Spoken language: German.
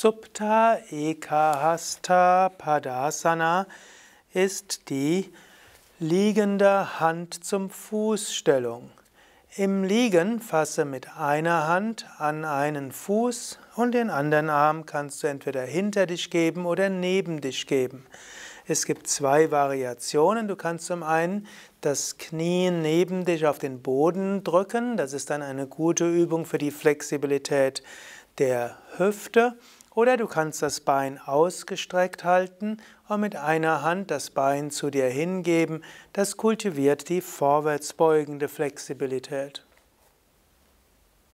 Supta Ekahasta Padasana ist die liegende Hand zum Fußstellung. Im Liegen fasse mit einer Hand an einen Fuß und den anderen Arm kannst du entweder hinter dich geben oder neben dich geben. Es gibt zwei Variationen. Du kannst zum einen das Knie neben dich auf den Boden drücken. Das ist dann eine gute Übung für die Flexibilität der Hüfte. Oder du kannst das Bein ausgestreckt halten und mit einer Hand das Bein zu dir hingeben. Das kultiviert die vorwärtsbeugende Flexibilität.